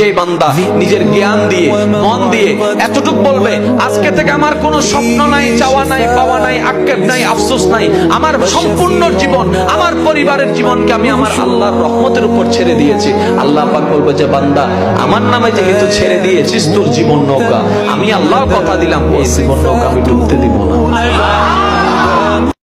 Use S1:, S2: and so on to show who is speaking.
S1: যে বান্দা, নিজের জ্ঞান দিয়ে, মন দিয়ে এতটুক বলবে, আজকে থেকে আমার কোনো স্বপ্ন নাই, চাওয়া নাই, পাওয়া নাই, আক্ষেপ নাই, আফসোস নাই। আমার সম্পূর্ণ জীবন, আমার পরিবারের জীবনকে আমি আমার আল্লাহর রহমতের উপর ছেড়ে দিয়েছি। আল্লাহ পাক বলবে, যে বান্দা, আমার নামে যেহেতু ছেড়ে দিয়েছিস, তোর জীবন নৌকা। আমি আল্লাহ কথা দিলাম ওই জীবন নৌকা আমি ডুবতে দিব না।